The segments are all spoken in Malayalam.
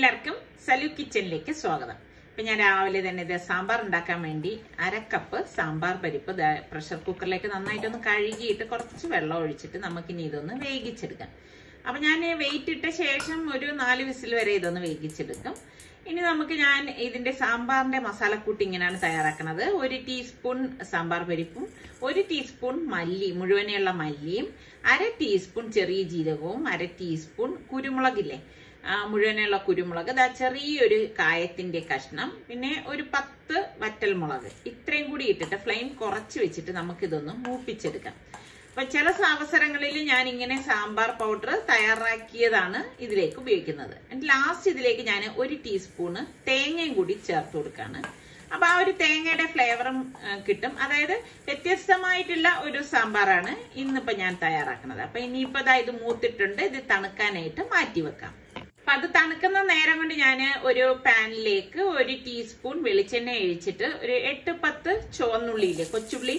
എല്ലാവർക്കും സലു കിച്ചണിലേക്ക് സ്വാഗതം. ഇപ്പൊ ഞാൻ രാവിലെ തന്നെ ഇത് സാമ്പാർ ഉണ്ടാക്കാൻ വേണ്ടി അരക്കപ്പ് സാമ്പാർ പരിപ്പ് പ്രഷർ കുക്കറിലേക്ക് നന്നായിട്ടൊന്ന് കഴുകിയിട്ട് കുറച്ച് വെള്ളം ഒഴിച്ചിട്ട് നമുക്കിനി ഇതൊന്ന് വേഗിച്ചെടുക്കാം അപ്പൊ ഞാൻ വെയിറ്റ് ഇട്ട ശേഷം ഒരു നാല് വിസിൽ വരെ ഇതൊന്ന് വേഗിച്ചെടുക്കും ഇനി നമുക്ക് ഞാൻ ഇതിന്റെ സാമ്പാറിന്റെ മസാലക്കൂട്ട് ഇങ്ങനെയാണ് തയ്യാറാക്കുന്നത് ഒരു ടീസ്പൂൺ സാമ്പാർ പരിപ്പും ഒരു ടീസ്പൂൺ മല്ലി മുഴുവനെയുള്ള മല്ലിയും അര ടീസ്പൂൺ ചെറിയ ജീരകവും അര ടീസ്പൂൺ കുരുമുളകില്ലേ? മുഴുവനുള്ള കുരുമുളക്. ദാ ചെറിയൊരു കായത്തിന്റെ കഷ്ണം പിന്നെ ഒരു പത്ത് വറ്റൽ മുളക് ഇത്രയും കൂടി ഇട്ടിട്ട് ഫ്ലെയിം കുറച്ച് വെച്ചിട്ട് നമുക്കിതൊന്ന് മൂപ്പിച്ചെടുക്കാം. അപ്പൊ ചില അവസരങ്ങളിൽ ഞാൻ ഇങ്ങനെ സാമ്പാർ പൗഡർ തയ്യാറാക്കിയതാണ് ഇതിലേക്ക് ഉപയോഗിക്കുന്നത്. ലാസ്റ്റ് ഇതിലേക്ക് ഞാൻ ഒരു ടീസ്പൂണ് തേങ്ങയും കൂടി ചേർത്ത് കൊടുക്കാണ്. അപ്പൊ ആ ഒരു തേങ്ങയുടെ ഫ്ലേവറും കിട്ടും. അതായത് വ്യത്യസ്തമായിട്ടുള്ള ഒരു സാമ്പാറാണ് ഇന്നിപ്പോ ഞാൻ തയ്യാറാക്കുന്നത്. അപ്പൊ ഇനിയിപ്പോ ദാ ഇത് മൂത്തിട്ടുണ്ട്. ഇത് തണുക്കാനായിട്ട് മാറ്റി വെക്കാം. അപ്പൊ അത് തണുക്കുന്ന നേരം കൊണ്ട് ഞാൻ ഒരു പാനിലേക്ക് ഒരു ടീസ്പൂൺ വെളിച്ചെണ്ണ ഒഴിച്ചിട്ട് ഒരു എട്ട് പത്ത് ചുവന്നുള്ളിയില്ലേ കൊച്ചുള്ളി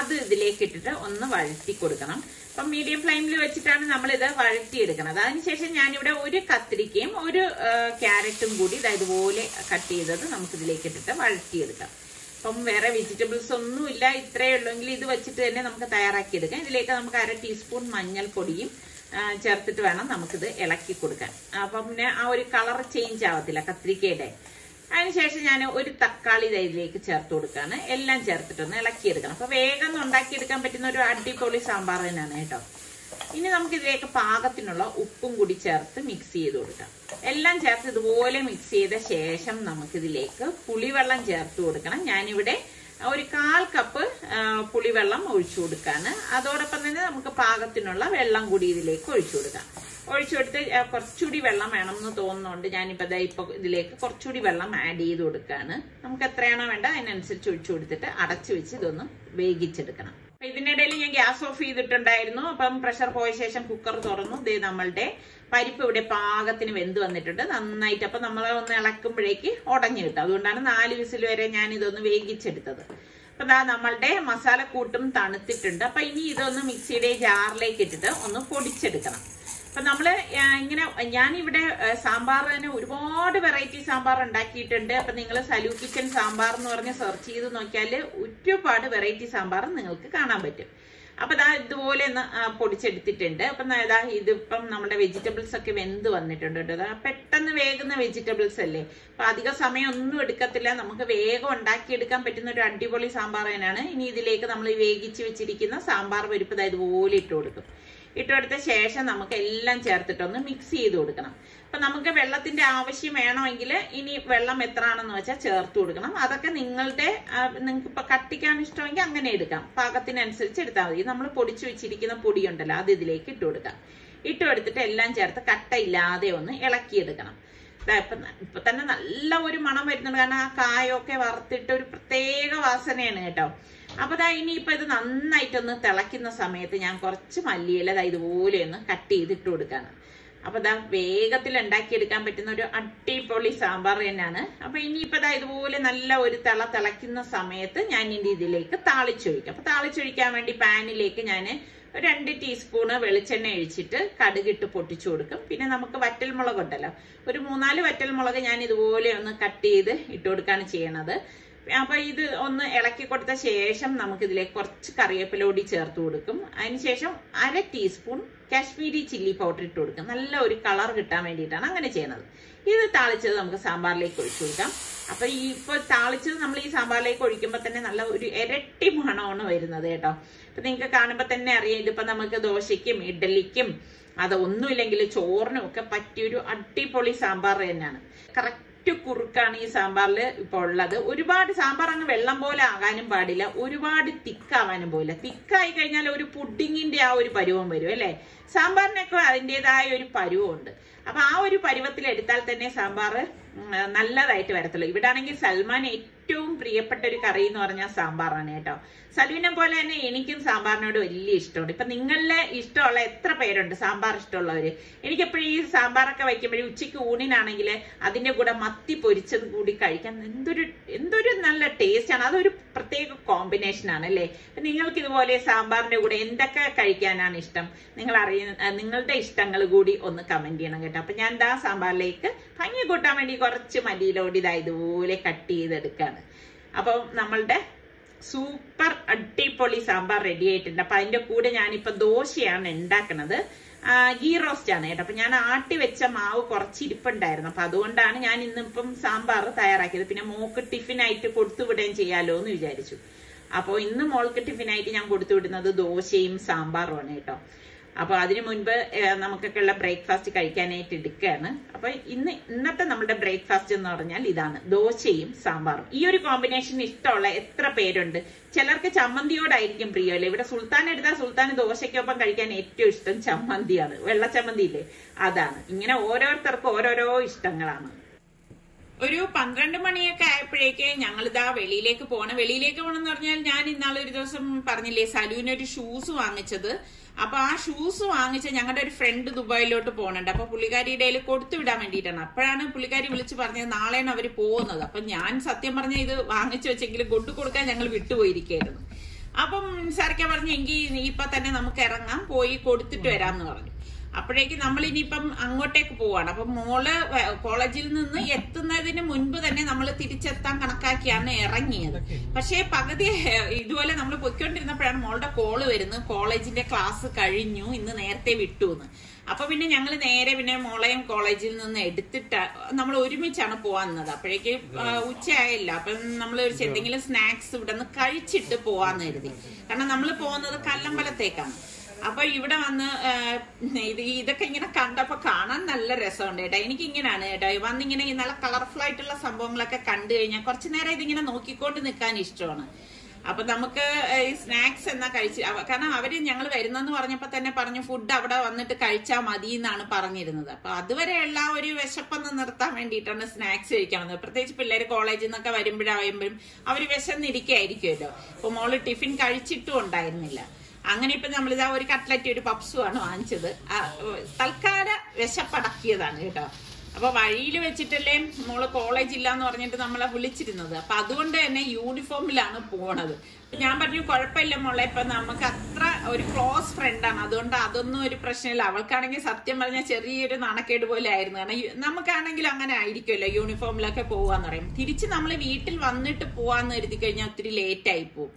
അത് ഇതിലേക്ക് ഇട്ടിട്ട് ഒന്ന് വഴറ്റി കൊടുക്കണം. അപ്പൊ മീഡിയം ഫ്ലെയിമിൽ വെച്ചിട്ടാണ് നമ്മൾ ഇത് വഴറ്റിയെടുക്കുന്നത് അതിനുശേഷം ഞാനിവിടെ ഒരു കത്തിരിക്കയും ഒരു ക്യാരറ്റും കൂടി ഇതാ ഇതുപോലെ കട്ട് ചെയ്തത് നമുക്ക് ഇതിലേക്ക് ഇട്ടിട്ട് വഴറ്റിയെടുക്കാം. അപ്പം വേറെ വെജിറ്റബിൾസ് ഒന്നുമില്ല ഇത്രയേ ഉള്ളെങ്കിൽ ഇത് വെച്ചിട്ട് തന്നെ നമുക്ക് തയ്യാറാക്കിയെടുക്കാം. ഇതിലേക്ക് നമുക്ക് അര ടീസ്പൂൺ മഞ്ഞൾപ്പൊടിയും ചേർത്തിട്ട് വേണം നമുക്കിത് ഇളക്കി കൊടുക്കാൻ. അപ്പം പിന്നെ ആ ഒരു കളർ ചേഞ്ച് ആവത്തില്ല കത്തിരിക്കയുടെ അതിനുശേഷം ഞാൻ ഒരു തക്കാളി തൈരിലേക്ക് ചേർത്ത് കൊടുക്കാണ്. എല്ലാം ചേർത്തിട്ടൊന്ന് ഇളക്കിയെടുക്കണം. അപ്പൊ വേഗം ഉണ്ടാക്കിയെടുക്കാൻ പറ്റുന്ന ഒരു അടിപൊളി സാമ്പാർ തന്നെയാണ് കേട്ടോ. ഇനി നമുക്ക് ഇതിലേക്ക് പാകത്തിനുള്ള ഉപ്പും കൂടി ചേർത്ത് മിക്സ് ചെയ്ത് കൊടുക്കാം. എല്ലാം ചേർത്ത് ഇതുപോലെ മിക്സ് ചെയ്ത ശേഷം നമുക്കിതിലേക്ക് പുളിവെള്ളം ചേർത്ത് കൊടുക്കണം. ഞാനിവിടെ ഒരു കാൽ കപ്പ് പുളിവെള്ളം ഒഴിച്ചു കൊടുക്കാണ് അതോടൊപ്പം തന്നെ നമുക്ക് പാകത്തിനുള്ള വെള്ളം കൂടി ഇതിലേക്ക് ഒഴിച്ചു കൊടുക്കാം. ഒഴിച്ചു കൊടുത്ത് കുറച്ചുകൂടി വെള്ളം വേണം എന്ന് തോന്നുന്നുണ്ട്. ഞാനിപ്പോ ദാ ഇപ്പൊ ഇതിലേക്ക് കുറച്ചുകൂടി വെള്ളം ആഡ് ചെയ്ത് കൊടുക്കാണ്. നമുക്ക് എത്രയാണോ വേണ്ട അതിനനുസരിച്ച് ഒഴിച്ചു കൊടുത്തിട്ട് അടച്ചു വെച്ച് ഇതൊന്ന് വേവിച്ചെടുക്കണം. അപ്പൊ ഇതിനിടയിൽ ഞാൻ ഗ്യാസ് ഓഫ് ചെയ്തിട്ടുണ്ടായിരുന്നു. അപ്പം പ്രഷർ പോയ ശേഷം കുക്കർ തുറന്നു. ദേ നമ്മളുടെ പരിപ്പ് ഇവിടെ പാകത്തിന് വെന്ത് വന്നിട്ടുണ്ട്. നന്നായിട്ട്. അപ്പൊ നമ്മൾ ഒന്ന് ഇളക്കുമ്പോഴേക്ക് ഉടഞ്ഞു കിട്ടും. അതുകൊണ്ടാണ് നാല് വിസിൽ വരെ ഞാൻ ഇതൊന്ന് വേവിച്ചെടുത്തത്. അപ്പൊ ദാ നമ്മളുടെ മസാലക്കൂട്ടും തണുത്തിട്ടുണ്ട്. അപ്പൊ ഇനി ഇതൊന്ന് മിക്സിയുടെ ജാറിലേക്ക് ഇട്ടിട്ട് ഒന്ന് പൊടിച്ചെടുക്കണം. അപ്പൊ നമ്മൾ ഇങ്ങനെ ഞാൻ ഇവിടെ സാമ്പാർ തന്നെ ഒരുപാട് വെറൈറ്റി സാമ്പാർ ഉണ്ടാക്കിയിട്ടുണ്ട്. അപ്പൊ നിങ്ങൾ സലൂ കിച്ചൻ സാമ്പാർ എന്ന് പറഞ്ഞ് സെർച്ച് ചെയ്ത് നോക്കിയാൽ ഒരുപാട് വെറൈറ്റി സാമ്പാർ നിങ്ങൾക്ക് കാണാൻ പറ്റും. അപ്പൊ ദാ ഇതുപോലെ ഒന്ന് പൊടിച്ചെടുത്തിട്ടുണ്ട്. അപ്പൊ ഇതാ ഇതിപ്പം നമ്മുടെ വെജിറ്റബിൾസ് ഒക്കെ വെന്ത് വന്നിട്ടുണ്ട് കേട്ടോ. പെട്ടെന്ന് വേകുന്ന വെജിറ്റബിൾസ് അല്ലേ? അപ്പൊ അധിക സമയം ഒന്നും എടുക്കത്തില്ല. നമുക്ക് വേഗം ഉണ്ടാക്കിയെടുക്കാൻ പറ്റുന്ന ഒരു അടിപൊളി സാമ്പാർ തന്നെയാണ്. ഇനി ഇതിലേക്ക് നമ്മൾ വേഗിച്ച് വെച്ചിരിക്കുന്ന സാമ്പാർ പരിപ്പ് ദാ ഇതുപോലെ ഇട്ട് കൊടുക്കും. ഇട്ടുകൊടുത്ത ശേഷം നമുക്ക് എല്ലാം ചേർത്തിട്ടൊന്ന് മിക്സ് ചെയ്ത് കൊടുക്കണം. അപ്പൊ നമുക്ക് വെള്ളത്തിന്റെ ആവശ്യം വേണമെങ്കിൽ ഇനി വെള്ളം എത്രയാണെന്ന് വെച്ചാൽ ചേർത്ത് കൊടുക്കണം. അതൊക്കെ നിങ്ങളുടെ നിങ്ങൾക്ക് ഇപ്പൊ കട്ടിക്കാൻ ഇഷ്ടമെങ്കിൽ അങ്ങനെ എടുക്കാം. പാകത്തിനനുസരിച്ച് എടുത്താൽ മതി. നമ്മൾ പൊടിച്ചു വെച്ചിരിക്കുന്ന പൊടിയുണ്ടല്ലോ അത് ഇതിലേക്ക് ഇട്ട് കൊടുക്കാം. ഇട്ട് എല്ലാം ചേർത്ത് കട്ടയില്ലാതെ ഒന്ന് ഇളക്കിയെടുക്കണം. ഇപ്പൊ ഇപ്പൊ തന്നെ നല്ല ഒരു മണം വരുന്നുണ്ട്. കാരണം ആ കായൊക്കെ വറുത്തിട്ട് ഒരു പ്രത്യേക വാസനയാണ് കേട്ടോ. അപ്പൊ ദാ ഇനിയിപ്പൊ ഇത് നന്നായിട്ടൊന്ന് തിളയ്ക്കുന്ന സമയത്ത് ഞാൻ കുറച്ച് മല്ലിയില ദാ ഇതുപോലെ ഒന്ന് കട്ട് ചെയ്തിട്ട് കൊടുക്കാണ്. അപ്പൊ ദാ വേഗത്തിൽ ഉണ്ടാക്കിയെടുക്കാൻ പറ്റുന്ന ഒരു അടിപൊളി സാമ്പാർ തന്നെയാണ്. അപ്പൊ ഇനിയിപ്പോ ദാ ഇതുപോലെ നല്ല ഒരു തിള തിളയ്ക്കുന്ന സമയത്ത് ഞാൻ ഇനി ഇതിലേക്ക് താളിച്ചൊഴിക്കും അപ്പൊ താളിച്ചൊഴിക്കാൻ വേണ്ടി പാനിലേക്ക് ഞാൻ രണ്ട് ടീസ്പൂണ് വെളിച്ചെണ്ണ ഒഴിച്ചിട്ട് കടുകിട്ട് പൊട്ടിച്ചു കൊടുക്കും. പിന്നെ നമുക്ക് വറ്റൽമുളക് ഉണ്ടല്ലോ ഒരു മൂന്നാൽ വറ്റൽമുളക് ഞാൻ ഇതുപോലെ ഒന്ന് കട്ട് ചെയ്ത് ഇട്ട് കൊടുക്കാണ് ചെയ്യണത്. അപ്പൊ ഇത് ഒന്ന് ഇളക്കി കൊടുത്ത ശേഷം നമുക്ക് ഇതിലേക്ക് കുറച്ച് കറിവേപ്പില കൂടി ചേർത്ത് കൊടുക്കും. അതിനുശേഷം അര ടീസ്പൂൺ കാശ്മീരി ചില്ലി പൗഡർ ഇട്ട് കൊടുക്കും. നല്ല ഒരു കളർ കിട്ടാൻ വേണ്ടിയിട്ടാണ് അങ്ങനെ ചെയ്യുന്നത്. ഇത് താളിച്ചത് നമുക്ക് സാമ്പാറിലേക്ക് ഒഴിച്ചു കൊടുക്കാം. അപ്പൊ ഈ ഇപ്പൊ താളിച്ചത് നമ്മൾ ഈ സാമ്പാറിലേക്ക് ഒഴിക്കുമ്പോൾ തന്നെ നല്ല ഒരു ഇരട്ടി മണമാണ് വരുന്നത് കേട്ടോ. അപ്പൊ നിങ്ങൾക്ക് കാണുമ്പോൾ തന്നെ അറിയാം ഇതിപ്പോ നമുക്ക് ദോശയ്ക്കും ഇഡലിക്കും അത് ഒന്നുമില്ലെങ്കിൽ ചോറിനും ഒക്കെ പറ്റിയൊരു അടിപൊളി സാമ്പാർ തന്നെയാണ്. കറക്റ്റ് കുറുക്കാണ് ഈ സാമ്പാറിൽ ഇപ്പോൾ ഉള്ളത്. ഒരുപാട് സാമ്പാർ അങ്ങ് വെള്ളം പോലെ ആകാനും പാടില്ല. ഒരുപാട് തിക്കാവാനും പോയില്ല തിക്കായി കഴിഞ്ഞാൽ ഒരു പുഡിങ്ങിന്റെ ആ ഒരു പരുവം വരും അല്ലേ? സാമ്പാറിനൊക്കെ അതിന്റെതായ ഒരു പരുവുണ്ട്. അപ്പൊ ആ ഒരു പരുവത്തിൽ എടുത്താൽ തന്നെ സാമ്പാർ നല്ലതായിട്ട് വരത്തുള്ളൂ. ഇവിടെ ആണെങ്കിൽ സൽമാൻ ഏറ്റവും പ്രിയപ്പെട്ട ഒരു കറി എന്ന് പറഞ്ഞാൽ സാമ്പാറാണ് കേട്ടോ. സലുവിനെ പോലെ തന്നെ എനിക്കും സാമ്പാറിനോട് വലിയ ഇഷ്ടമുണ്ട്. ഇപ്പൊ നിങ്ങളിലെ ഇഷ്ടമുള്ള എത്ര പേരുണ്ട്? സാമ്പാർ ഇഷ്ടമുള്ളവര്? എനിക്കെപ്പോഴും ഈ സാമ്പാറൊക്കെ വയ്ക്കുമ്പോഴും ഉച്ചയ്ക്ക് ഊണിനാണെങ്കിൽ അതിന്റെ കൂടെ മത്തി പൊരിച്ചത് കൂടി കഴിക്കാൻ എന്തൊരു എന്തൊരു നല്ല ടേസ്റ്റ് ആണ്. അതൊരു പ്രത്യേക കോമ്പിനേഷൻ ആണ് അല്ലേ? നിങ്ങൾക്ക് ഇതുപോലെ സാമ്പാറിന്റെ കൂടെ എന്തൊക്കെ കഴിക്കാനാണ് ഇഷ്ടം? നിങ്ങൾ അറിയുന്ന നിങ്ങളുടെ ഇഷ്ടങ്ങൾ കൂടി ഒന്ന് കമന്റ് ചെയ്യണം കേട്ടോ. അപ്പൊ ഞാൻ ദാ സാമ്പാറിലേക്ക് ഭംഗി കൂട്ടാൻ വേണ്ടി കുറച്ച് മല്ലിയിലോടി ഇതാ ഇതുപോലെ കട്ട് ചെയ്തെടുക്കാണ്. അപ്പൊ നമ്മളുടെ സൂപ്പർ അടിപൊളി സാമ്പാർ റെഡി ആയിട്ടുണ്ട്. അപ്പൊ അതിന്റെ കൂടെ ഞാനിപ്പോ ദോശയാണ് ഉണ്ടാക്കുന്നത് ഗീ റോസ്റ്റ് ആണ് കേട്ടോ. അപ്പൊ ഞാൻ ആട്ടി വെച്ച മാവ് കുറച്ച് ഇരിപ്പുണ്ടായിരുന്നു. അപ്പൊ അതുകൊണ്ടാണ് ഞാൻ ഇന്നിപ്പം സാമ്പാർ തയ്യാറാക്കിയത്. പിന്നെ മോക്ക് ടിഫിനായിട്ട് കൊടുത്തു വിടുകയും ചെയ്യാലോ എന്ന് വിചാരിച്ചു. അപ്പോൾ ഇന്ന് മോൾക്ക് ടിഫിനായിട്ട് ഞാൻ കൊടുത്തു വിടുന്നത് ദോശയും സാമ്പാറുമാണ് കേട്ടോ. അപ്പൊ അതിനു മുൻപ് നമുക്കൊക്കെ ഉള്ള ബ്രേക്ക്ഫാസ്റ്റ് കഴിക്കാനായിട്ട് എടുക്കുകയാണ്. അപ്പോൾ ഇന്ന് ഇന്നത്തെ നമ്മുടെ ബ്രേക്ക്ഫാസ്റ്റ് എന്ന് പറഞ്ഞാൽ ഇതാണ് ദോശയും സാമ്പാറും. ഈ ഒരു കോമ്പിനേഷൻ ഇഷ്ടമുള്ള എത്ര പേരുണ്ട്? ചിലർക്ക് ചമ്മന്തിയോടായിരിക്കും പ്രിയമല്ലേ ഇവിടെ സുൽത്താൻ എടുത്താൽ സുൽത്താൻ ദോശയ്ക്കൊപ്പം കഴിക്കാൻ ഏറ്റവും ഇഷ്ടം ചമ്മന്തിയാണ്. വെള്ള ചമ്മന്തി ഇല്ലേ? അതാണ്. ഇങ്ങനെ ഓരോരുത്തർക്കും ഓരോരോ ഇഷ്ടങ്ങളാണ്. ഒരു പന്ത്രണ്ട് മണിയൊക്കെ ആയപ്പോഴേക്ക് ഞങ്ങൾ ഇതാ വെളിയിലേക്ക് പോകണം വെളിയിലേക്ക് പോകണം എന്ന് പറഞ്ഞാൽ ഞാൻ ഇന്നാളൊരു ദിവസം പറഞ്ഞില്ലേ സലൂന് ഒരു ഷൂസ് വാങ്ങിച്ചത്. അപ്പൊ ആ ഷൂസ് വാങ്ങിച്ച ഞങ്ങളുടെ ഒരു ഫ്രണ്ട് ദുബായിലോട്ട് പോകുന്നുണ്ട് അപ്പൊ പുള്ളിക്കാരിയുടെ കയ്യിൽ കൊടുത്തു വിടാൻ വേണ്ടിയിട്ടാണ്. അപ്പോഴാണ് പുള്ളിക്കാരി വിളിച്ച് പറഞ്ഞത് നാളെയാണ് അവർ പോകുന്നത്. അപ്പൊ ഞാൻ സത്യം പറഞ്ഞ ഇത് വാങ്ങിച്ചു വെച്ചെങ്കിൽ കൊണ്ടു കൊടുക്കാൻ ഞങ്ങൾ വിട്ടുപോയിരിക്കായിരുന്നു അപ്പം സാറിക്ക പറഞ്ഞു എങ്കിൽ ഇപ്പൊ തന്നെ നമുക്ക് ഇറങ്ങാം പോയി കൊടുത്തിട്ട് വരാം എന്ന് പറഞ്ഞു. അപ്പോഴേക്ക് നമ്മൾ ഇനിയിപ്പം അങ്ങോട്ടേക്ക് പോവാണ്. അപ്പം മോൾ കോളേജിൽ നിന്ന് എത്തുന്നതിന് മുൻപ് തന്നെ നമ്മൾ തിരിച്ചെത്താൻ കണക്കാക്കിയാണ് ഇറങ്ങിയത്. പക്ഷേ പകുതി ഇതുപോലെ നമ്മൾ പൊയ്ക്കൊണ്ടിരുന്നപ്പോഴാണ് മോളുടെ കോൾ വരുന്നത്. കോളേജിന്റെ ക്ലാസ് കഴിഞ്ഞു. ഇന്ന് നേരത്തെ വിട്ടു എന്ന് അപ്പൊ പിന്നെ ഞങ്ങൾ നേരെ പിന്നെ മോളയും കോളേജിൽ നിന്ന് എടുത്തിട്ട് നമ്മൾ ഒരുമിച്ചാണ് പോവാന്നത്. അപ്പോഴേക്ക് ഉച്ചയായില്ല. അപ്പം നമ്മൾ ഒരു എന്തെങ്കിലും സ്നാക്സ് ഇവിടെ നിന്ന് കഴിച്ചിട്ട് പോവാന്ന് കരുതി. കാരണം നമ്മൾ പോകുന്നത് കല്ലമ്പലത്തേക്കാണ്. അപ്പൊ ഇവിടെ വന്ന് ഇത് ഇതൊക്കെ ഇങ്ങനെ കണ്ടപ്പോ കാണാൻ നല്ല രസമുണ്ട് കേട്ടോ. എനിക്ക് ഇങ്ങനെയാണ് കേട്ടോ. വന്ന് ഇങ്ങനെ നല്ല കളർഫുൾ ആയിട്ടുള്ള സംഭവങ്ങളൊക്കെ കണ്ടു കഴിഞ്ഞാൽ കുറച്ചു നേരം ഇതിങ്ങനെ നോക്കിക്കൊണ്ട് നിൽക്കാൻ ഇഷ്ടമാണ്. അപ്പൊ നമുക്ക് ഈ സ്നാക്സ് എന്നാ കഴിച്ച് കാരണം അവർ ഞങ്ങൾ വരുന്നെന്ന് പറഞ്ഞപ്പോ തന്നെ പറഞ്ഞു ഫുഡ് അവിടെ വന്നിട്ട് കഴിച്ചാൽ മതി എന്നാണ് പറഞ്ഞിരുന്നത്. അപ്പൊ അതുവരെയുള്ള ഒരു വിശപ്പൊന്ന് നിർത്താൻ വേണ്ടിയിട്ടാണ് സ്നാക്സ് കഴിക്കാൻ വന്നത് പ്രത്യേകിച്ച് പിള്ളേർ കോളേജിൽ നിന്നൊക്കെ വരുമ്പോഴാകുമ്പോഴും അവർ വിശന്നിരിക്കായിരിക്കുമല്ലോ അപ്പൊ മോൾ ടിഫിൻ കഴിച്ചിട്ടും ഉണ്ടായിരുന്നില്ല. അങ്ങനെ ഇപ്പൊ നമ്മളിതാ ഒരു കട്ട്ലറ്റ് ഒരു പപ്സുമാണ് വാങ്ങിച്ചത്. തൽക്കാല വിശപ്പടക്കിയതാണ് കേട്ടോ. അപ്പൊ വഴിയിൽ വെച്ചിട്ടല്ലേ നമ്മൾ കോളേജ് എന്ന് പറഞ്ഞിട്ട് നമ്മളെ വിളിച്ചിരുന്നത്. അപ്പൊ അതുകൊണ്ട് തന്നെ യൂണിഫോമിലാണ് പോണത്. ഞാൻ പറഞ്ഞു കുഴപ്പമില്ല മോളെ ഇപ്പൊ നമുക്ക് അത്ര ഒരു ക്ലോസ് ഫ്രണ്ടാണ് അതുകൊണ്ട് അതൊന്നും ഒരു പ്രശ്നമില്ല. അവൾക്കാണെങ്കിൽ സത്യം പറഞ്ഞാൽ ചെറിയൊരു നാണക്കേട് പോലെ ആയിരുന്നു. കാരണം നമുക്കാണെങ്കിൽ അങ്ങനെ ആയിരിക്കുമല്ലോ യൂണിഫോമിലൊക്കെ പോവാന്ന് പറയും തിരിച്ച് നമ്മൾ വീട്ടിൽ വന്നിട്ട് പോവാന്ന് കരുതി കഴിഞ്ഞാൽ ഒത്തിരി ലേറ്റ് ആയി പോവും.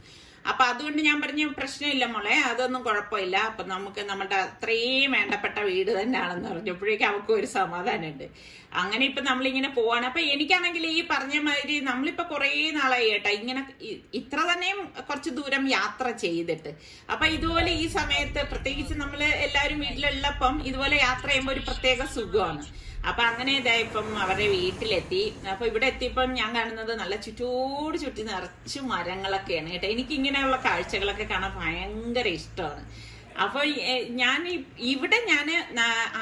അപ്പൊ അതുകൊണ്ട് ഞാൻ പറഞ്ഞു പ്രശ്നമില്ല മോളെ അതൊന്നും കുഴപ്പമില്ല. അപ്പൊ നമുക്ക് നമ്മുടെ അത്രയും വേണ്ടപ്പെട്ട വീട് തന്നെയാണെന്ന് പറഞ്ഞപ്പോഴേക്കും അവൾക്കും ഒരു സമാധാനമുണ്ട്. അങ്ങനെ ഇപ്പൊ നമ്മളിങ്ങനെ പോവാണ്. അപ്പൊ എനിക്കാണെങ്കിൽ ഈ പറഞ്ഞ മാതിരി നമ്മളിപ്പോ കുറേ നാളായി കേട്ടോ ഇങ്ങനെ ഇത്ര തന്നെയും കുറച്ച് ദൂരം യാത്ര ചെയ്തിട്ട്. അപ്പൊ ഇതുപോലെ ഈ സമയത്ത് പ്രത്യേകിച്ച് നമ്മൾ എല്ലാവരും വീട്ടിലുള്ളപ്പം ഇതുപോലെ യാത്ര ചെയ്യുമ്പോൾ ഒരു പ്രത്യേക സുഖമാണ്. അപ്പൊ അങ്ങനെ ഇതാ ഇപ്പം അവരുടെ വീട്ടിലെത്തി. അപ്പൊ ഇവിടെ എത്തിയപ്പം ഞാൻ കാണുന്നത് നല്ല ചുറ്റോട് ചുറ്റി നിറച്ച് മരങ്ങളൊക്കെയാണ് കേട്ടോ. എനിക്ക് ഇങ്ങനെയുള്ള കാഴ്ചകളൊക്കെ കാണാൻ ഭയങ്കര ഇഷ്ടമാണ്. അപ്പൊ ഞാൻ ഇവിടെ ഞാൻ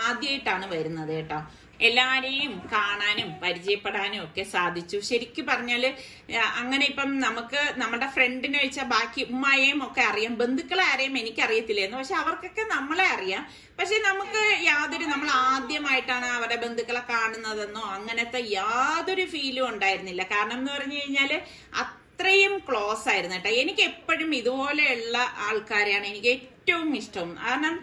ആദ്യമായിട്ടാണ് വരുന്നത് കേട്ടോ. എല്ലാരെയും കാണാനും പരിചയപ്പെടാനും ഒക്കെ സാധിച്ചു. ശരിക്കും പറഞ്ഞാൽ അങ്ങനെ ഇപ്പം നമുക്ക് നമ്മുടെ ഫ്രണ്ടിനെ വെച്ചാൽ ബാക്കി ഉമ്മയെയും ഒക്കെ അറിയാം. ബന്ധുക്കളെ ആരെയും എനിക്കറിയത്തില്ലായിരുന്നു. പക്ഷെ അവർക്കൊക്കെ നമ്മളെ അറിയാം. പക്ഷെ നമുക്ക് യാതൊരു നമ്മൾ ആദ്യമായിട്ടാണ് അവരുടെ ബന്ധുക്കളെ കാണുന്നതെന്നോ അങ്ങനത്തെ യാതൊരു ഫീലും ഉണ്ടായിരുന്നില്ല. കാരണം എന്ന് പറഞ്ഞു കഴിഞ്ഞാൽ അത്രയും ക്ലോസ് ആയിരുന്നു കേട്ടോ. എനിക്ക് എപ്പോഴും ഇതുപോലെയുള്ള ആൾക്കാരെയാണ് എനിക്ക് ഏറ്റവും ഇഷ്ടം. കാരണം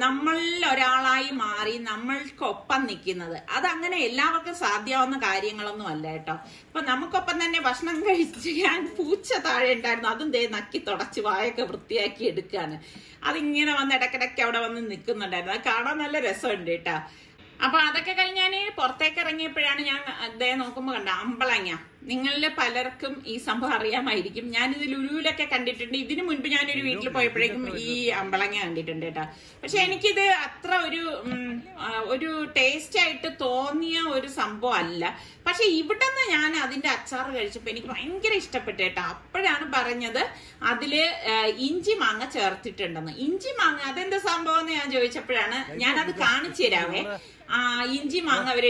നമ്മളിൽ ഒരാളായി മാറി നമ്മൾക്കൊപ്പം നിൽക്കുന്നത്. അതങ്ങനെ എല്ലാവർക്കും സാധ്യമാവുന്ന കാര്യങ്ങളൊന്നും അല്ല കേട്ടോ. ഇപ്പൊ നമുക്കൊപ്പം തന്നെ ഭക്ഷണം കഴിച്ച് ഞാൻ പൂച്ച താഴെ ഉണ്ടായിരുന്നു. അതും ദേ നക്കി തുടച്ച് വായൊക്കെ വൃത്തിയാക്കി എടുക്കാണ്. അതിങ്ങനെ വന്ന് ഇടക്കിടയ്ക്ക് അവിടെ വന്ന് നിൽക്കുന്നുണ്ടായിരുന്നു. അത് കാണാൻ നല്ല രസമുണ്ട് കേട്ടോ. അപ്പൊ അതൊക്കെ കഴിഞ്ഞാൽ പുറത്തേക്ക് ഇറങ്ങിയപ്പോഴാണ് ഞാൻ അദ്ദേഹം നോക്കുമ്പോ കണ്ട അമ്പളങ്ങ. നിങ്ങളിൽ പലർക്കും ഈ സംഭവം അറിയാമായിരിക്കും. ഞാനിത് ലുലുവിലൊക്കെ കണ്ടിട്ടുണ്ട്. ഇതിനു മുൻപ് ഞാനൊരു വീട്ടിൽ പോയപ്പോഴേക്കും ഈ അമ്പളങ്ങ കണ്ടിട്ടുണ്ട് കേട്ടോ. പക്ഷെ എനിക്കിത് അത്ര ഒരു ഒരു ടേസ്റ്റ് ആയിട്ട് തോന്നിയ ഒരു സംഭവം അല്ല. പക്ഷെ ഇവിടുന്ന് ഞാൻ അതിന്റെ അച്ചാർ കഴിച്ചപ്പോ എനിക്ക് ഭയങ്കര ഇഷ്ടപ്പെട്ടു കേട്ടോ. അപ്പോഴാണ് പറഞ്ഞത് അതിൽ ഇഞ്ചി മാങ്ങ ചേർത്തിട്ടുണ്ടെന്ന്. ഇഞ്ചി മാങ്ങ അതെന്താ സംഭവം എന്ന് ഞാൻ ചോദിച്ചപ്പോഴാണ് ഞാനത് കാണിച്ചു തരാവേ. ആ ഇഞ്ചി മാങ്ങ അവർ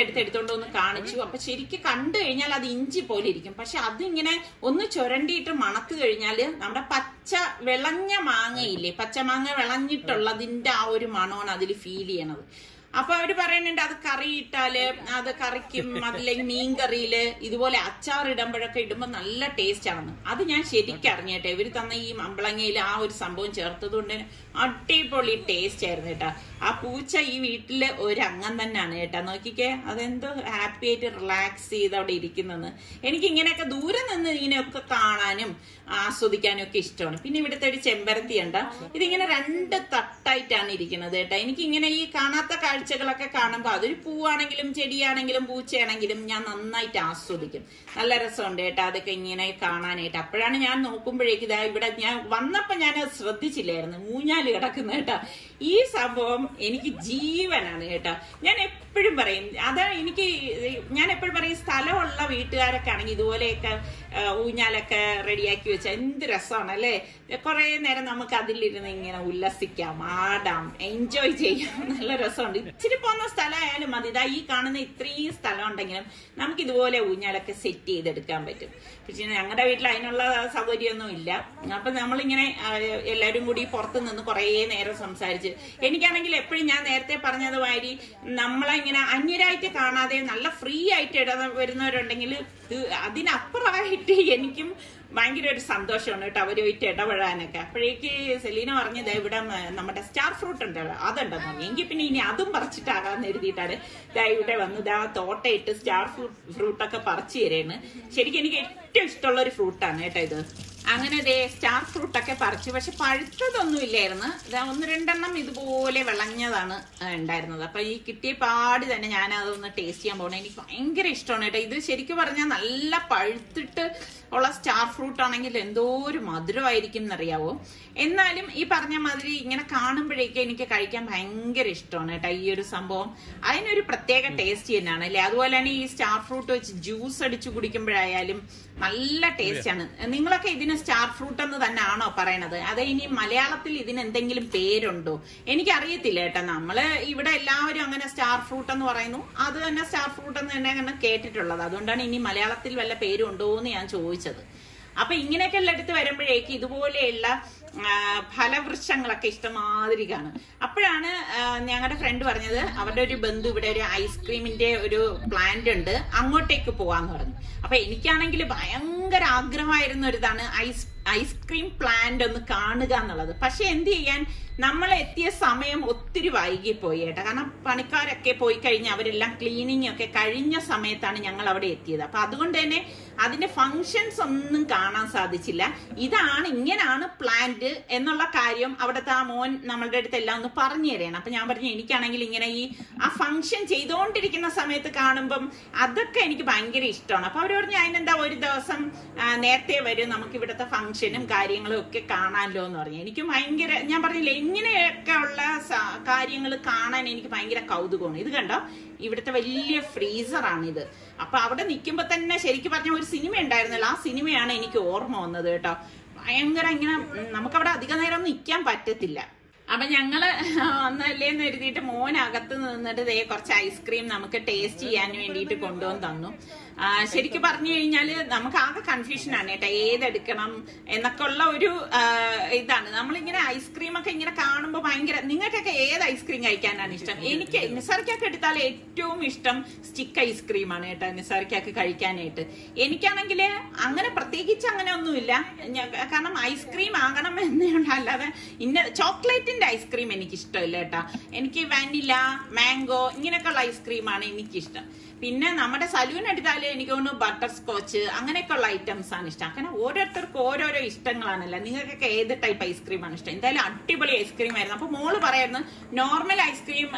അടുത്ത് എടുത്തോണ്ട് ഒന്ന് കാണിച്ചു. അപ്പൊ ശരിക്കും കണ്ടു കഴിഞ്ഞാൽ അത് ഇഞ്ചി പോലെ ഇരിക്കും. പക്ഷെ അതിങ്ങനെ ഒന്ന് ചുരണ്ടിയിട്ട് മണക്ക് കഴിഞ്ഞാൽ നമ്മുടെ പച്ച വിളഞ്ഞ മാങ്ങയില്ലേ പച്ച മാങ്ങ വിളഞ്ഞിട്ടുള്ളതിന്റെ ആ ഒരു മണമാണ് അതിൽ ഫീൽ ചെയ്യണത്. അപ്പൊ അവർ പറയുന്നുണ്ട് അത് കറി ഇട്ടാൽ അത് കറിക്കും അതില്ലെങ്കിൽ മീൻ കറിയിൽ ഇതുപോലെ അച്ചാർ ഇടുമ്പോഴൊക്കെ ഇടുമ്പോ നല്ല ടേസ്റ്റ് ആണെന്ന്. അത് ഞാൻ ശരിക്കും അറിഞ്ഞേട്ടെ ഇവർ തന്ന ഈ അമ്പളങ്ങയിൽ ആ ഒരു സംഭവം ചേർത്തത് കൊണ്ട് അടിപൊളി ടേസ്റ്റ് ആയിരുന്നു കേട്ടാ. ആ പൂച്ച ഈ വീട്ടിലെ ഒരംഗം തന്നെയാണ് കേട്ടോ. നോക്കിക്കേ അതെന്തോ ഹാപ്പി ആയിട്ട് റിലാക്സ് ചെയ്ത് അവിടെ ഇരിക്കുന്നത്. എനിക്ക് ഇങ്ങനെയൊക്കെ ദൂരെ നിന്ന് ഇങ്ങനെയൊക്കെ കാണാനും ആസ്വദിക്കാനും ഒക്കെ ഇഷ്ടമാണ്. പിന്നെ ഇവിടുത്തെ ഒരു ചെമ്പരത്തി ഉണ്ട് ഇതിങ്ങനെ രണ്ട് തട്ടായിട്ടാണ് ഇരിക്കുന്നത് കേട്ടോ. എനിക്ക് ഇങ്ങനെ ഈ കാണാത്ത കാഴ്ചകളൊക്കെ കാണുമ്പോൾ അതൊരു പൂവാണെങ്കിലും ചെടിയാണെങ്കിലും പൂച്ചയാണെങ്കിലും ഞാൻ നന്നായിട്ട് ആസ്വദിക്കും. നല്ല രസമുണ്ട് കേട്ടോ അതൊക്കെ ഇങ്ങനെ കാണാനായിട്ട്. അപ്പോഴാണ് ഞാൻ നോക്കുമ്പോഴേക്ക് ഇതാ ഇവിടെ ഞാൻ വന്നപ്പോ ഞാൻ ശ്രദ്ധിച്ചില്ലായിരുന്നു. മൂഞ്ഞാൽ കിടക്കുന്ന കേട്ടോ. ഈ സംഭവം എനിക്ക് ജീവനാണ് കേട്ടോ. ഞാൻ എപ്പോഴും പറയും അതാണ് എനിക്ക് ഞാൻ എപ്പോഴും പറയും സ്ഥലമുള്ള വീട്ടുകാരൊക്കെ ആണെങ്കിൽ ഇതുപോലെയൊക്കെ ഊഞ്ഞാലൊക്കെ റെഡിയാക്കി വെച്ചാൽ എന്ത് രസമാണ് അല്ലേ? കുറെ നേരം നമുക്ക് അതിലിരുന്ന് ഇങ്ങനെ ഉല്ലസിക്കാം ആടാം എൻജോയ് ചെയ്യാം. നല്ല രസമുണ്ട്. ഇച്ചിരി പോകുന്ന സ്ഥലമായാലും മതി. ഇതാ ഈ കാണുന്ന ഇത്രയും സ്ഥലം ഉണ്ടെങ്കിലും നമുക്ക് ഇതുപോലെ ഊഞ്ഞാലൊക്കെ സെറ്റ് ചെയ്തെടുക്കാൻ പറ്റും. പക്ഷേ ഞങ്ങളുടെ വീട്ടിൽ അതിനുള്ള സൗകര്യമൊന്നും ഇല്ല. അപ്പൊ നമ്മളിങ്ങനെ എല്ലാവരും കൂടി പുറത്ത് നിന്ന് കുറേ നേരം സംസാരിച്ച് എനിക്കാണെങ്കിൽ എപ്പോഴും ഞാൻ നേരത്തെ പറഞ്ഞതുമാതിരി നമ്മളെ ഇങ്ങനെ അന്യരായിട്ട് കാണാതെ നല്ല ഫ്രീ ആയിട്ട് ഇട വരുന്നവരുണ്ടെങ്കിൽ ഇത് അതിനപ്പുറമായിട്ട് എനിക്കും ഭയങ്കര ഒരു സന്തോഷമാണ് കേട്ടോ അവരുമായിട്ട് ഇടപെടാനൊക്കെ അപ്പോഴേക്ക് സെലീന പറഞ്ഞത് ഇവിടെ നമ്മുടെ സ്റ്റാർ ഫ്രൂട്ട് ഉണ്ടല്ലോ അതുണ്ടെന്ന് പറഞ്ഞു. എങ്കിൽ പിന്നെ ഇനി അതും പറിച്ചിട്ടാകാന്ന് എഴുതിയിട്ടാണ് ദാ ഇവിടെ വന്ന്. ദാ തോട്ടയിട്ട് സ്റ്റാർ ഫ്രൂട്ട് ഫ്രൂട്ടൊക്കെ പറിച്ചു തരേണ് ശരിക്കും എനിക്ക് ഏറ്റവും ഇഷ്ടമുള്ള ഒരു ഫ്രൂട്ടാണ് കേട്ടോ ഇത്. അങ്ങനെ ദേ സ്റ്റാർ ഫ്രൂട്ടൊക്കെ പറിച്ചു. പക്ഷെ പഴുത്തതൊന്നും ഇല്ലായിരുന്നു. ഒന്ന് രണ്ടെണ്ണം ഇതുപോലെ വിളഞ്ഞതാണ് ഉണ്ടായിരുന്നത്. അപ്പൊ ഈ കിട്ടിയ പാടി തന്നെ ഞാൻ അതൊന്ന് ടേസ്റ്റ് ചെയ്യാൻ പോകണം എനിക്ക് ഭയങ്കര ഇഷ്ടമാണ് കേട്ടോ. ഇത് ശരിക്കും പറഞ്ഞാൽ നല്ല പഴുത്തിട്ട് ഉള്ള സ്റ്റാർ ഫ്രൂട്ട് ആണെങ്കിൽ എന്തോ ഒരു മധുരമായിരിക്കും എന്നറിയാവോ. എന്നാലും ഈ പറഞ്ഞ മാതിരി ഇങ്ങനെ കാണുമ്പോഴേക്ക് എനിക്ക് കഴിക്കാൻ ഭയങ്കര ഇഷ്ടമാണ് കേട്ടോ ഈ ഒരു സംഭവം. അതിനൊരു പ്രത്യേക ടേസ്റ്റ് തന്നെയാണ് അല്ലേ? അതുപോലെ തന്നെ ഈ സ്റ്റാർ ഫ്രൂട്ട് വെച്ച് ജ്യൂസ് അടിച്ചു കുടിക്കുമ്പോഴായാലും നല്ല ടേസ്റ്റ് ആണ്. നിങ്ങളൊക്കെ ഇതിന് സ്റ്റാർ ഫ്രൂട്ട് എന്ന് തന്നെയാണോ പറയണത്? അത് ഇനി മലയാളത്തിൽ ഇതിന് എന്തെങ്കിലും പേരുണ്ടോ? എനിക്കറിയത്തില്ല ഏട്ടാ നമ്മൾ ഇവിടെ എല്ലാവരും അങ്ങനെ സ്റ്റാർ ഫ്രൂട്ട് എന്ന് പറയുന്നു. അത് തന്നെ സ്റ്റാർ ഫ്രൂട്ട് എന്ന് തന്നെ അങ്ങനെ കേട്ടിട്ടുള്ളത്. അതുകൊണ്ടാണ് ഇനി മലയാളത്തിൽ വല്ല പേരുണ്ടോ എന്ന് ഞാൻ ചോദിച്ചത്. അപ്പൊ ഇങ്ങനെയൊക്കെ ഉള്ള എടുത്ത് വരുമ്പോഴേക്ക് ഇതുപോലെയുള്ള ഫലവൃക്ഷങ്ങളൊക്കെ ഇഷ്ടമാതിരി കാണും അപ്പോഴാണ് ഞങ്ങളുടെ ഫ്രണ്ട് പറഞ്ഞത് അവരുടെ ഒരു ബന്ധു ഇവിടെ ഒരു ഐസ്ക്രീമിന്റെ ഒരു പ്ലാന്റ് ഉണ്ട് അങ്ങോട്ടേക്ക് പോവാന്ന് പറഞ്ഞു. അപ്പൊ എനിക്കാണെങ്കിൽ ഭയങ്കര ആഗ്രഹമായിരുന്ന ഒരിതാണ് ഐസ് ഐസ്ക്രീം പ്ലാന്റ് ഒന്ന് കാണുക എന്നുള്ളത്. പക്ഷെ എന്ത് ചെയ്യാൻ നമ്മൾ എത്തിയ സമയം ഒത്തിരി വൈകിപ്പോയി ഏട്ടാ. കാരണം പണിക്കാരൊക്കെ പോയി കഴിഞ്ഞ് അവരെല്ലാം ക്ലീനിങ് ഒക്കെ കഴിഞ്ഞ സമയത്താണ് ഞങ്ങൾ അവിടെ എത്തിയത്. അപ്പൊ അതുകൊണ്ട് തന്നെ അതിന്റെ ഫങ്ഷൻസ് ഒന്നും കാണാൻ സാധിച്ചില്ല. ഇതാണ് ഇങ്ങനാണ് പ്ലാന്റ് എന്നുള്ള കാര്യം അവിടുത്തെ ആ മോൻ നമ്മളുടെ അടുത്ത് എല്ലാം ഒന്ന് പറഞ്ഞു തരണം. അപ്പൊ ഞാൻ പറഞ്ഞു എനിക്കാണെങ്കിൽ ഇങ്ങനെ ഈ ആ ഫങ്ഷൻ ചെയ്തുകൊണ്ടിരിക്കുന്ന സമയത്ത് കാണുമ്പം അതൊക്കെ എനിക്ക് ഭയങ്കര ഇഷ്ടമാണ്. അപ്പൊ അവർ പറഞ്ഞു അതിനെന്താ ഒരു ദിവസം നേരത്തെ വരും നമുക്ക് ഇവിടുത്തെ ഫങ്ഷനും കാര്യങ്ങളും ഒക്കെ കാണാമല്ലോ എന്ന് പറഞ്ഞു. എനിക്ക് ഭയങ്കര ഞാൻ പറഞ്ഞില്ലേ ഇങ്ങനെയൊക്കെ ഉള്ള കാര്യങ്ങൾ കാണാൻ എനിക്ക് ഭയങ്കര കൗതുകമാണ്. ഇത് കണ്ടോ? ഇവിടുത്തെ വലിയ ഫ്രീസറാണ് ഇത് അപ്പൊ അവിടെ നിൽക്കുമ്പോ തന്നെ ശരിക്കും പറഞ്ഞ ഒരു സിനിമ ഉണ്ടായിരുന്നല്ലോ. ആ സിനിമയാണ് എനിക്ക് ഓർമ്മ വന്നത് കേട്ടോ. ഭയങ്കര ഇങ്ങനെ നമുക്ക് അവിടെ അധിക നേരം നിൽക്കാൻ പറ്റത്തില്ല. അപ്പൊ ഞങ്ങൾ വന്നല്ലേന്ന് എഴുതിയിട്ട് മോനകത്ത് നിന്നിട്ട് ദേ കുറച്ച് ഐസ്ക്രീം നമുക്ക് ടേസ്റ്റ് ചെയ്യാൻ വേണ്ടിയിട്ട് കൊണ്ടുവന്ന് തന്നു. ശരിക്കും പറഞ്ഞു കഴിഞ്ഞാൽ നമുക്ക് ആകെ കൺഫ്യൂഷൻ ആണ് കേട്ടോ. ഏതെടുക്കണം എന്നൊക്കെ ഉള്ള ഒരു ഇതാണ്. നമ്മളിങ്ങനെ ഐസ്ക്രീം ഒക്കെ ഇങ്ങനെ കാണുമ്പോൾ ഭയങ്കര നിങ്ങൾക്കൊക്കെ ഏത് ഐസ്ക്രീം കഴിക്കാനാണ് ഇഷ്ടം? എനിക്ക് നിസാർക്കൊക്കെ എടുത്താൽ ഏറ്റവും ഇഷ്ടം സ്റ്റിക്ക് ഐസ്ക്രീമാണ് കേട്ടോ നിസാർക്കൊക്കെ കഴിക്കാനായിട്ട്. എനിക്കാണെങ്കിൽ അങ്ങനെ പ്രത്യേകിച്ച് അങ്ങനെ ഒന്നുമില്ല. കാരണം ഐസ്ക്രീം ആകണം എന്നേ അല്ലാതെ ഇന്ന ചോക്ലേറ്റിന്റെ ഐസ്ക്രീം എനിക്ക് ഇഷ്ടമില്ല കേട്ടാ. എനിക്ക് വാനില മാംഗോ ഇങ്ങനെയൊക്കെയുള്ള ഐസ്ക്രീമാണ് എനിക്കിഷ്ടം. പിന്നെ നമ്മുടെ സലൂൺ എടുത്താൽ എനിക്ക് തോന്നുന്നു ബട്ടർ സ്കോച്ച് അങ്ങനെയൊക്കെയുള്ള ഐറ്റംസ് ആണ് ഇഷ്ടം. അങ്ങനെ ഓരോരുത്തർക്കും ഓരോരോ ഇഷ്ടങ്ങളാണല്ലോ. നിങ്ങൾക്കൊക്കെ ഏത് ടൈപ്പ് ഐസ്ക്രീമാണ് ഇഷ്ടം? എന്തായാലും അടിപൊളി ഐസ്ക്രീം ആയിരുന്നു. അപ്പൊ മോൾ പറയായിരുന്നു നോർമൽ ഐസ്ക്രീം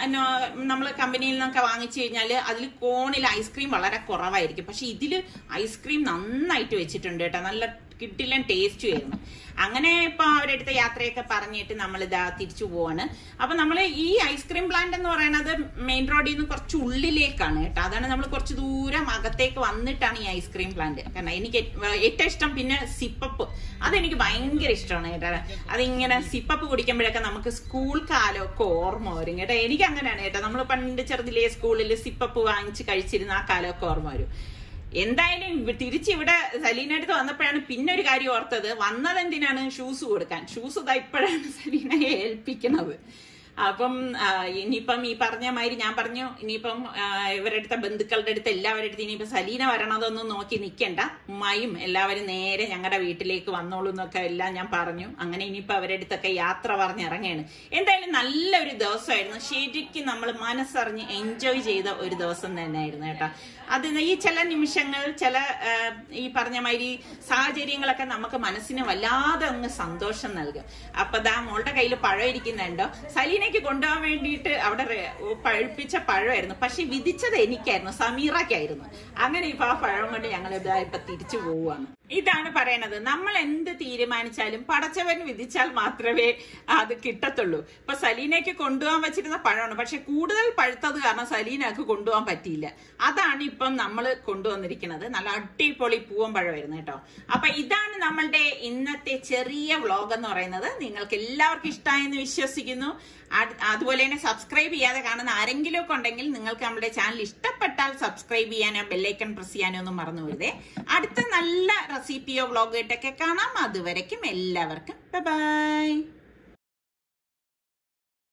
നമ്മൾ കമ്പനിയിൽ നിന്നൊക്കെ വാങ്ങിച്ചു കഴിഞ്ഞാൽ അതിൽ കോണിൽ ഐസ്ക്രീം വളരെ കുറവായിരിക്കും. പക്ഷെ ഇതിൽ ഐസ്ക്രീം നന്നായിട്ട് വെച്ചിട്ടുണ്ട് കേട്ടോ. നല്ല കിട്ടില്ല ടേസ്റ്റ് ആയിരുന്നു അങ്ങനെ ഇപ്പൊ അവരെടുത്ത യാത്രയൊക്കെ പറഞ്ഞിട്ട് നമ്മൾ ഇതാ തിരിച്ചു പോവാണ്. അപ്പൊ നമ്മൾ ഈ ഐസ്ക്രീം പ്ലാന്റ് എന്ന് പറയുന്നത് മെയിൻ റോഡിൽ നിന്ന് കുറച്ച് ഉള്ളിലേക്കാണ് കേട്ടോ. അതാണ് നമ്മൾ കുറച്ച് ദൂരം അകത്തേക്ക് വന്നിട്ടാണ് ഈ ഐസ്ക്രീം പ്ലാന്റ് കാരണം എനിക്ക് ഏറ്റവും ഇഷ്ടം പിന്നെ സിപ്പപ്പ്. അതെനിക്ക് ഭയങ്കര ഇഷ്ടമാണ് കേട്ടോ. അതിങ്ങനെ സിപ്പപ്പ് കുടിക്കുമ്പോഴൊക്കെ നമുക്ക് സ്കൂൾ കാലമൊക്കെ ഓർമ്മ വരും കേട്ടോ. എനിക്ക് അങ്ങനെയാണ് കേട്ടോ. നമ്മൾ പണ്ട് ചെറുതിലെ സ്കൂളിൽ സിപ്പപ്പ് വാങ്ങിച്ച് കഴിച്ചിരുന്ന ആ കാലമൊക്കെ ഓർമ്മ വരും. എന്തായാലും തിരിച്ച് ഇവിടെ സലീനടുത്ത് വന്നപ്പോഴാണ് പിന്നെ ഒരു കാര്യം ഓർത്തത്. വന്നത് എന്തിനാണ്? ഷൂസ് കൊടുക്കാൻ. ഷൂസ് ഇതാ ഇപ്പോഴാണ് സലീനയെ ഏൽപ്പിക്കുന്നത്. അപ്പം ഇനിയിപ്പം ഈ പറഞ്ഞ മാതിരി ഞാൻ പറഞ്ഞു ഇനിയിപ്പം ഇവരുടെ അടുത്ത ബന്ധുക്കളുടെ അടുത്ത് എല്ലാവരുടെ അടുത്ത് ഇനിയിപ്പം സലീന വരണതൊന്നും നോക്കി നിൽക്കണ്ട ഉമ്മായും എല്ലാവരും നേരെ ഞങ്ങളുടെ വീട്ടിലേക്ക് വന്നോളൂ എന്നൊക്കെ എല്ലാം ഞാൻ പറഞ്ഞു. അങ്ങനെ ഇനിയിപ്പോൾ അവരുടെ അടുത്തൊക്കെ യാത്ര പറഞ്ഞിറങ്ങുകയാണ് എന്തായാലും നല്ലൊരു ദിവസമായിരുന്നു. ശരിക്കും നമ്മൾ മനസ്സറിഞ്ഞ് എൻജോയ് ചെയ്ത ഒരു ദിവസം തന്നെയായിരുന്നു കേട്ടോ. അത് ഈ ചില നിമിഷങ്ങൾ ചില ഈ പറഞ്ഞ മാതിരി സാഹചര്യങ്ങളൊക്കെ നമുക്ക് മനസ്സിന് വല്ലാതെ അങ്ങ് സന്തോഷം നൽകും. അപ്പൊ ദാ മോളുടെ കയ്യിൽ പഴം ഇരിക്കുന്നുണ്ടോ? സലീനയ്ക്ക് കൊണ്ടുപോകാൻ വേണ്ടിയിട്ട് അവിടെ പഴുപ്പിച്ച പഴമായിരുന്നു. പക്ഷെ വിധിച്ചത് എനിക്കായിരുന്നു. സമീറയ്ക്കായിരുന്നു. അങ്ങനെ ഇപ്പൊ ആ പഴം കൊണ്ട് ഞങ്ങൾ ഇതാ തിരിച്ചു പോവുകയാണ്. ഇതാണ് പറയണത്. നമ്മൾ എന്ത് തീരുമാനിച്ചാലും പടച്ചവൻ വിധിച്ചാൽ മാത്രമേ അത് കിട്ടത്തുള്ളൂ. ഇപ്പൊ സലീനയ്ക്ക് കൊണ്ടുപോകാൻ വെച്ചിരുന്ന പഴമാണ്. പക്ഷെ കൂടുതൽ പഴുത്തത് കാരണം സലീനക്ക് കൊണ്ടുപോകാൻ പറ്റിയില്ല. അതാണ് ഇപ്പം നമ്മൾ കൊണ്ടുവന്നിരിക്കുന്നത്. നല്ല അടിപൊളി പൂവൻ പഴമായിരുന്നു കേട്ടോ. അപ്പൊ ഇതാണ് നമ്മളുടെ ഇന്നത്തെ ചെറിയ വ്ളോഗ് എന്ന് പറയുന്നത്. നിങ്ങൾക്ക് എല്ലാവർക്കും ഇഷ്ടമായെന്ന് വിശ്വസിക്കുന്നു. അതുപോലെ തന്നെ സബ്സ്ക്രൈബ് ചെയ്യാതെ കാണുന്ന ആരെങ്കിലും ഒക്കെ ഉണ്ടെങ്കിൽ നിങ്ങൾക്ക് നമ്മുടെ ചാനൽ ഇഷ്ടപ്പെട്ടാൽ സബ്സ്ക്രൈബ് ചെയ്യാനോ ബെല്ലൈക്കൺ പ്രസ് ചെയ്യാനോ ഒന്നും മറന്നു വരുതേ അടുത്ത നല്ല റെസിപ്പിയോ വ്ളോഗായിട്ടൊക്കെ കാണാം. അതുവരയ്ക്കും എല്ലാവർക്കും. ബൈ